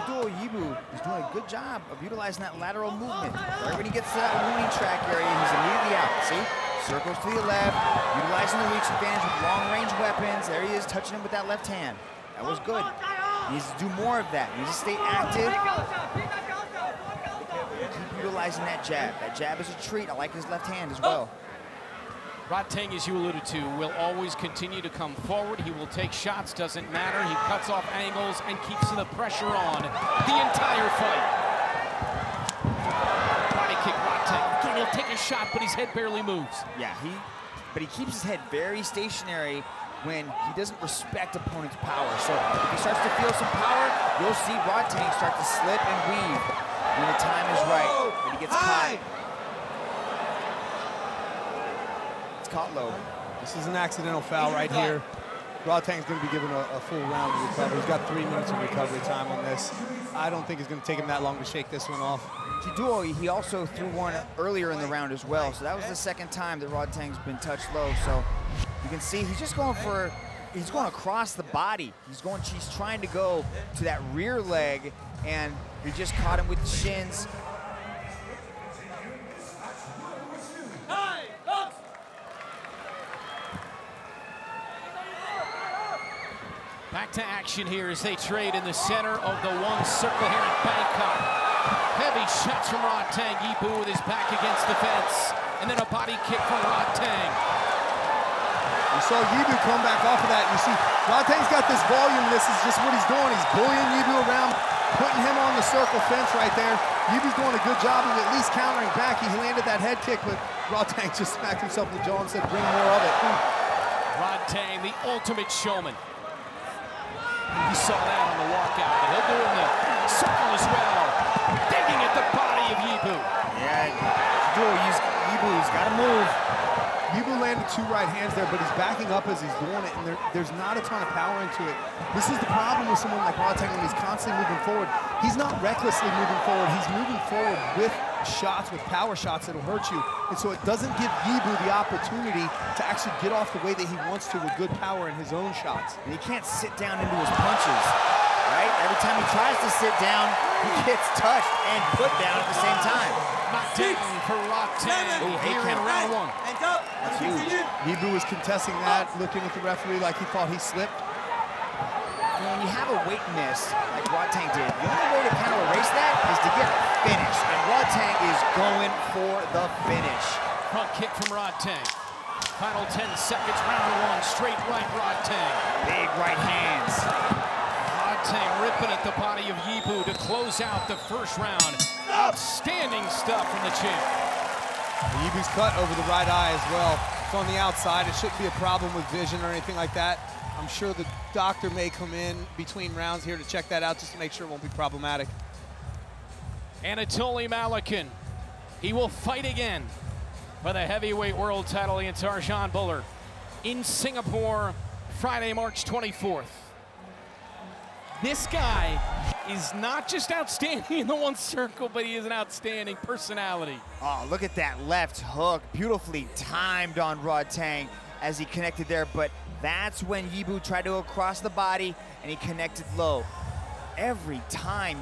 Yibu is doing a good job of utilizing that lateral movement. Right when he gets to that winning track area, he's immediately out. See? Circles to the left, utilizing the reach advantage with long-range weapons. There he is, touching him with that left hand. That was good. He needs to do more of that. He needs to stay active. Keep utilizing that jab. That jab is a treat. I like his left hand as well. Rodtang, as you alluded to, will always continue to come forward. He will take shots, doesn't matter. He cuts off angles and keeps the pressure on the entire fight. Body kick Rodtang. Again, he'll take a shot, but his head barely moves. Yeah, he, but he keeps his head very stationary when he doesn't respect opponent's power. So if he starts to feel some power, you'll see Rodtang start to slip and weave when the time is right, when he gets caught. Caught low. This is an accidental foul right here. Rodtang's going to be given a, a, full round of recovery. He's got three minutes of recovery time on this. I don't think it's going to take him that long to shake this one off. Jiduo, he also threw one earlier in the round as well, so that was the second time that Rodtang's been touched low. So you can see he's just going for, he's going across the body. He's going, he's trying to go to that rear leg, and he just caught him with the shins. To action here as they trade in the center of the one circle here in Bangkok. Heavy shots from Rodtang. Yibu with his back against the fence. And then a body kick from Rodtang. You saw Yibu come back off of that. You see, Rodtang's got this volume. This is just what he's doing. He's bullying Yibu around, putting him on the circle fence right there. Yibu's doing a good job of at least countering back. He landed that head kick, but Rodtang just smacked himself in the jaw and said, bring more of it. Rodtang, the ultimate showman. You saw that on the walkout, but he'll do it in the circle as well. Digging at the body of Yibu. Yeah, he's, Yibu's got to move. Yibu landed two right hands there, but he's backing up as he's doing it, and there, there's not a ton of power into it. This is the problem with someone like Rodtang when he's constantly moving forward. He's not recklessly moving forward. He's moving forward with shots, with power shots that'll hurt you. And so it doesn't give Yibu the opportunity to actually get off the way that he wants to with good power in his own shots. And he can't sit down into his punches, right? Every time he tries to sit down, he gets touched and put down at the same time. Knockdown for Rodtang here in round one. That's huge. Yibu was contesting that, looking at the referee like he thought he slipped. And when you have a weight miss, like Rodtang did, the only way to kind of erase that is to get a finish. And Rodtang is going for the finish. Front kick from Rodtang. Final 10 seconds, round one, straight right Rodtang. Big right hands. Rodtang ripping at the body of Yibu to close out the first round. Outstanding stuff from the champ. Yibu's cut over the right eye as well. It's on the outside. It shouldn't be a problem with vision or anything like that. I'm sure the doctor may come in between rounds here to check that out just to make sure it won't be problematic. Anatoly Malykhin, he will fight again for the heavyweight world title against Arjan Bhullar in Singapore, Friday, March 24th. This guy is not just outstanding in the one circle, but he is an outstanding personality. Oh, look at that left hook. Beautifully timed on Rodtang as he connected there, but that's when Yibu tried to go across the body and he connected low. Every time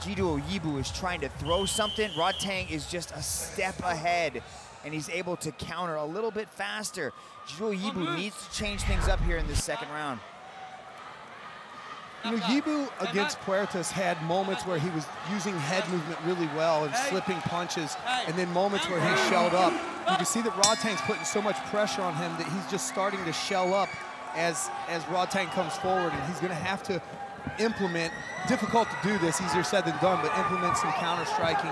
Jiduo Yibu is trying to throw something, Rodtang is just a step ahead and he's able to counter a little bit faster. Jiduo Yibu needs to change things up here in this second round. You know, Yibu against Puertas had moments where he was using head movement really well and slipping punches, and then moments where he shelled up. You can see that Rodtang's putting so much pressure on him that he's just starting to shell up as, as Rodtang comes forward, and he's gonna have to implement, difficult to do this, easier said than done, but implement some counter striking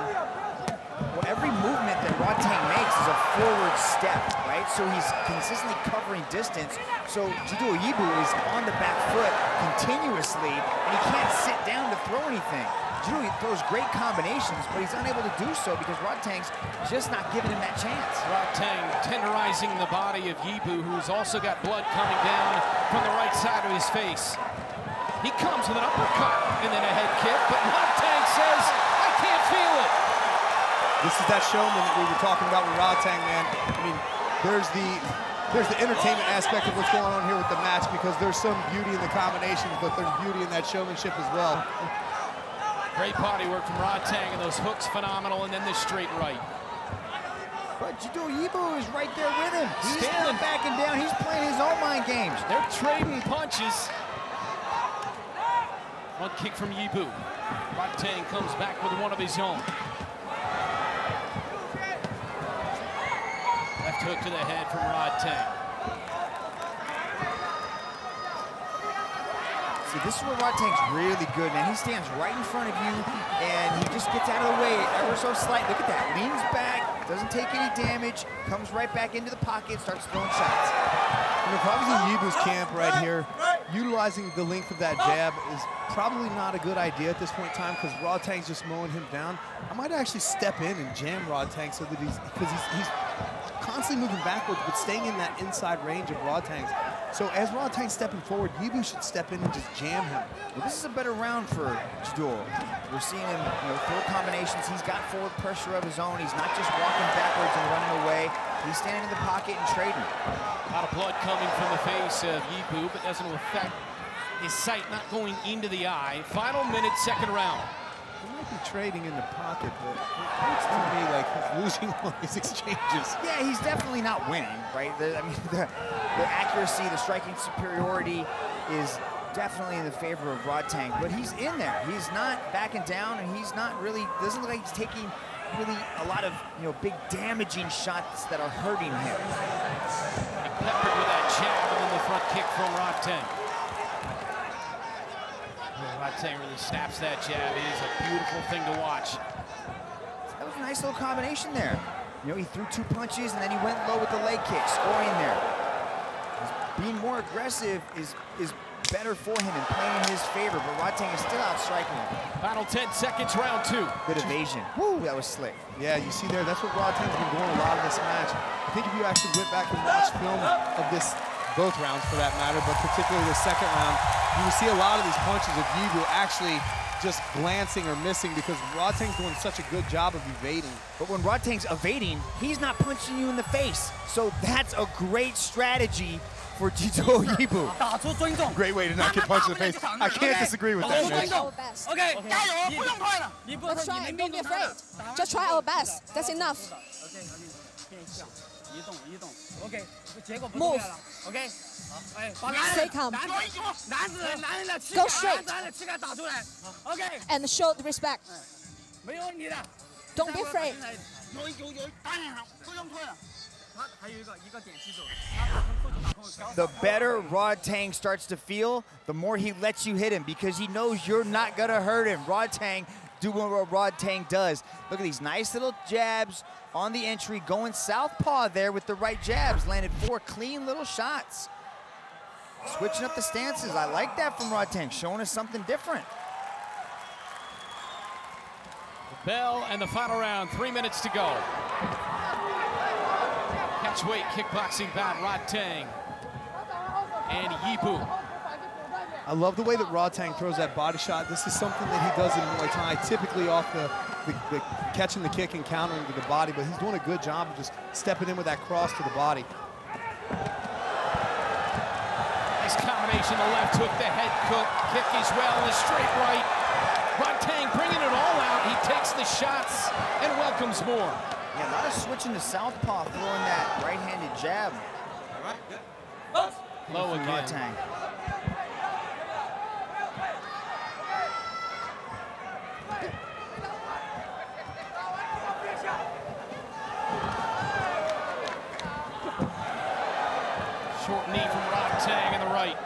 well, every movement that Rodtang makes is a forward step, right? So he's consistently covering distance. So Jiduo Yibu is on the back foot continuously, and he can't sit down to throw anything. Jiduo throws great combinations, but he's unable to do so because Rodtang's just not giving him that chance. Rodtang tenderizing the body of Yibu, who's also got blood coming down from the right side of his face. He comes with an uppercut and then a head kick, but Rodtang says, I can't feel it. This is that showman that we were talking about with Rodtang, man. I mean, there's the there's the entertainment aspect of what's going on here with the match because there's some beauty in the combinations, but there's beauty in that showmanship as well. Great body work from Rodtang and those hooks phenomenal, and then this straight right. But Jiduo Yibu is right there with him. He's Standing. not backing down. He's playing his own mind games. They're trading punches. One kick from Yibu. Rodtang comes back with one of his own. Hook to the head from Rodtang. See, this is where Rodtang's really good, man. He stands right in front of you, and he just gets out of the way ever so slight. Look at that. Leans back, doesn't take any damage, comes right back into the pocket, starts throwing shots. You know, probably in Yibu's camp right here, utilizing the length of that jab is probably not a good idea at this point in time because Rodtang's just mowing him down. I might actually step in and jam Rodtang so that he's, because he's, he's constantly moving backwards but staying in that inside range of Rodtang's. So as Raw Rodtang's stepping forward, Yibu should step in and just jam him. Well, this is a better round for Jiduo. We're seeing him you know, throw combinations. He's got forward pressure of his own. He's not just walking backwards and running away. He's standing in the pocket and trading. A lot of blood coming from the face of Yibu, but doesn't affect his sight not going into the eye. Final minute, second round. He might be trading in the pocket, but it looks to me like he's losing all these exchanges. Yeah, he's definitely not winning, right? The, I mean, the, the accuracy, the striking superiority is definitely in the favor of Rodtang, but he's in there. He's not backing down, and he's not really, doesn't look like he's taking really a lot of, you know, big damaging shots that are hurting him. Peppered with that jab and then the front kick from Rodtang. Rodtang really snaps that jab. It is a beautiful thing to watch. That was a nice little combination there. You know, he threw two punches, and then he went low with the leg kick, scoring there. Being more aggressive is, is better for him and playing in his favor, but Rodtang is still out striking him. Final 10 seconds, round two. Good evasion. Woo, that was slick. Yeah, you see there, that's what Rodtang's been doing a lot of this match. I think if you actually went back and watched film of this, both rounds for that matter, but particularly the second round, you see a lot of these punches of Yibu actually just glancing or missing because Rodtang's doing such a good job of evading. But when Rodtang's evading, he's not punching you in the face. So that's a great strategy for Jiduo Yibu. Ah, great way to not get punched in the face. I can't disagree with oh, that, Okay, okay. Oh, Let's try. Don't be afraid. Just try our best. That's enough. 移动移动，OK，结果不对了，OK，好，哎，把男人男子男子男人的气概，男人的气概打出来，OK，and show the respect，没有你的，Don't be afraid. afraid，有有有，打脸上，不用推了。The better Rodtang starts to feel, the more he lets you hit him because he knows you're not going to hurt him. Rodtang doing what Rodtang does. Look at these nice little jabs, on the entry, going southpaw there with the right jabs. Landed four clean little shots. Switching up the stances. I like that from Rodtang, showing us something different. Bell and the final round, three minutes to go. Catchweight kickboxing bout, Rodtang and Yibu. I love the way that Rodtang throws that body shot. This is something that he does in Muay Thai, typically off the, the, the catching the kick and countering to the body, but he's doing a good job of just stepping in with that cross to the body. Nice combination, the left hook, the head cook, kick as well, and the straight right. Rodtang bringing it all out. He takes the shots and welcomes more. Yeah, a lot of switching to southpaw, throwing that right-handed jab. All right, good. Oh. Low from again. Rodtang. Short knee from Rodtang in the right.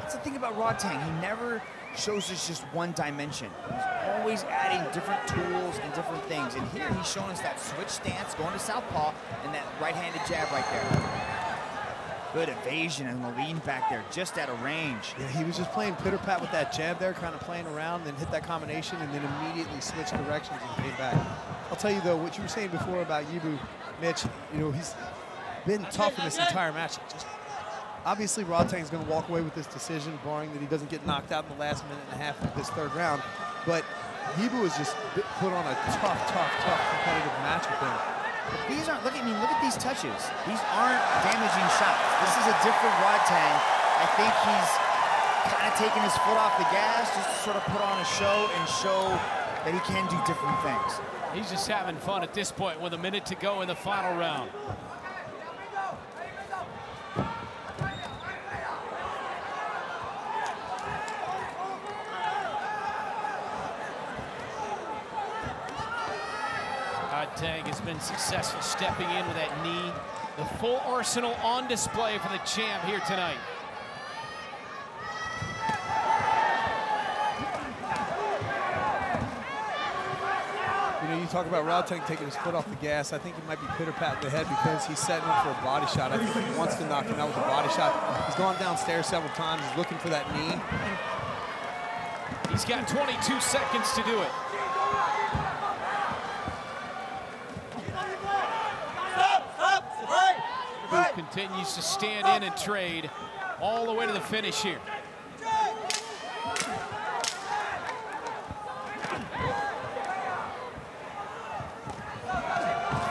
That's the thing about Rodtang. He never shows us just one dimension. He's always adding different tools and different things. And here he's showing us that switch stance, going to southpaw, and that right-handed jab right there. Good evasion and the lean back there, just out of range. Yeah, he was just playing pitter pat with that jab there, kind of playing around, then hit that combination, and then immediately switched directions and came back. I'll tell you though, what you were saying before about Yibu, Mitch, you know, he's been tough in this entire match. Just obviously, Rodtang's going to walk away with this decision, barring that he doesn't get knocked out in the last minute and a half of this third round. But Yibu has just put on a tough, tough, tough competitive match with him. These aren't, look at me, look at these touches. These aren't damaging shots. This is a different Rodtang, I think he's kind of taking his foot off the gas just to sort of put on a show and show that he can do different things. He's just having fun at this point with a minute to go in the final round. Tang has been successful stepping in with that knee. The full arsenal on display for the champ here tonight. You know, you talk about Rodtang taking his foot off the gas. I think he might be pitter-patting the head because he's setting up for a body shot. I think he wants to knock him out with a body shot. He's gone downstairs several times. He's looking for that knee. He's got 22 seconds to do it. Continues to stand in and trade all the way to the finish here.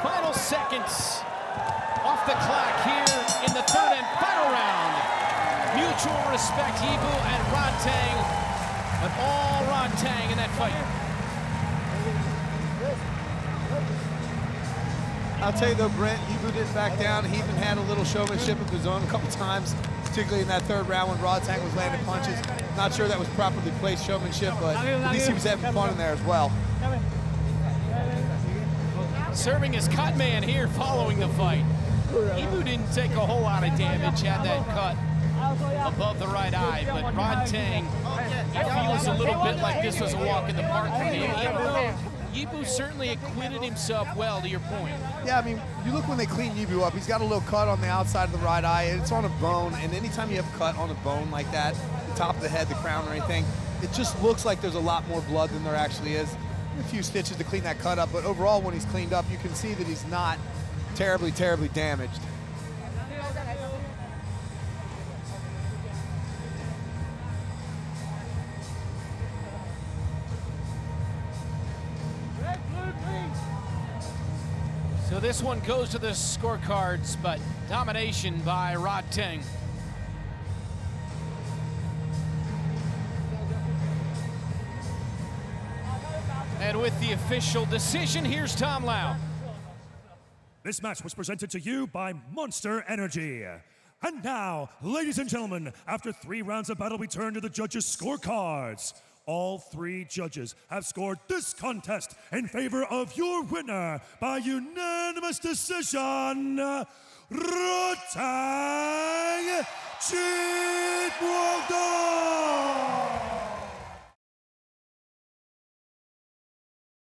Final seconds off the clock here in the third and final round. Mutual respect, Yibu and Rodtang, but all Rodtang in that fight. I'll tell you though, Brent, Yibu didn't back down. He even had a little showmanship of his own a couple times, particularly in that third round when Rodtang was landing punches. Not sure that was properly placed showmanship, but at least he was having fun in there as well. Serving as cut man here following the fight. Yibu didn't take a whole lot of damage, had that cut above the right eye, but Rodtang, it feels a little bit like this was a walk in the park for him. Yibu, certainly acquitted himself well, to your point. Yeah, I mean, you look when they clean Yibu up, he's got a little cut on the outside of the right eye, it's on a bone, and anytime you have a cut on a bone like that, the top of the head, the crown, or anything, it just looks like there's a lot more blood than there actually is. A few stitches to clean that cut up, but overall, when he's cleaned up, you can see that he's not terribly, terribly damaged. This one goes to the scorecards, but domination by Rod Rodtang. And with the official decision, here's Tom Lau. This match was presented to you by Monster Energy. And now, ladies and gentlemen, after three rounds of battle, we turn to the judges' scorecards. All three judges have scored this contest in favor of your winner by unanimous decision, Rodtang Jitmuangnon!